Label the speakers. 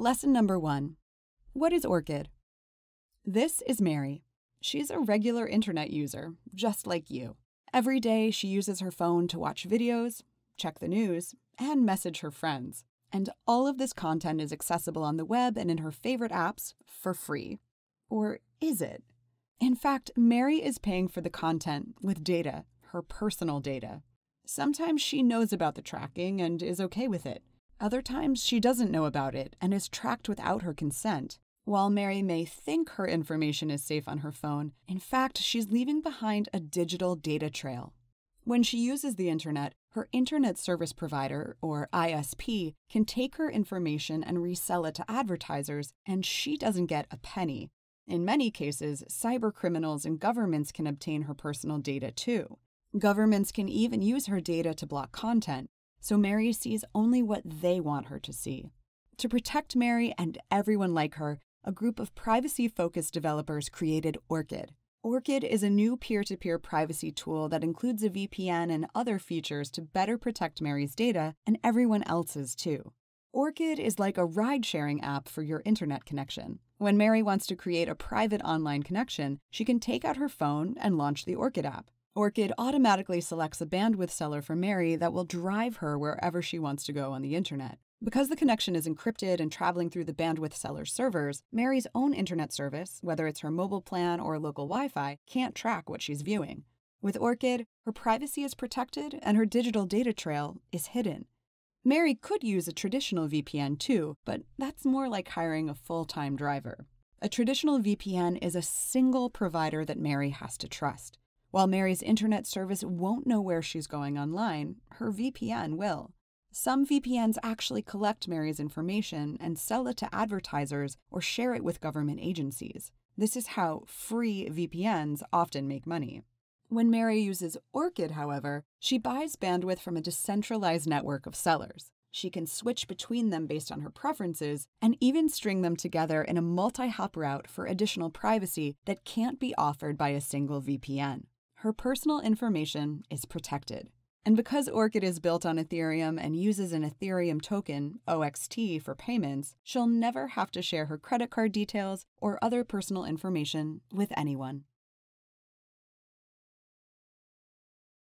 Speaker 1: Lesson number one What is Orchid? This is Mary. She's a regular internet user, just like you. Every day, she uses her phone to watch videos, check the news, and message her friends. And all of this content is accessible on the web and in her favorite apps for free. Or is it? In fact, Mary is paying for the content with data, her personal data. Sometimes she knows about the tracking and is okay with it. Other times she doesn't know about it and is tracked without her consent. While Mary may think her information is safe on her phone, in fact, she's leaving behind a digital data trail. When she uses the internet, her Internet Service Provider, or ISP, can take her information and resell it to advertisers, and she doesn't get a penny. In many cases, cybercriminals and governments can obtain her personal data too. Governments can even use her data to block content, so Mary sees only what they want her to see. To protect Mary and everyone like her, a group of privacy focused developers created Orchid. Orchid is a new peer to peer privacy tool that includes a VPN and other features to better protect Mary's data and everyone else's too. Orchid is like a ride sharing app for your internet connection. When Mary wants to create a private online connection, she can take out her phone and launch the Orchid app. Orchid automatically selects a bandwidth seller for Mary that will drive her wherever she wants to go on the internet. Because the connection is encrypted and traveling through the bandwidth seller's servers, Mary's own internet service, whether it's her mobile plan or local Wi Fi, can't track what she's viewing. With Orchid, her privacy is protected and her digital data trail is hidden. Mary could use a traditional VPN too, but that's more like hiring a full time driver. A traditional VPN is a single provider that Mary has to trust. While Mary's internet service won't know where she's going online, her VPN will. Some VPNs actually collect Mary's information and sell it to advertisers or share it with government agencies. This is how free VPNs often make money. When Mary uses Orchid, however, she buys bandwidth from a decentralized network of sellers. She can switch between them based on her preferences and even string them together in a multi hop route for additional privacy that can't be offered by a single VPN her personal information is protected. And because Orchid is built on Ethereum and uses an Ethereum token, OXT, for payments, she'll never have to share her credit card details or other personal information with anyone.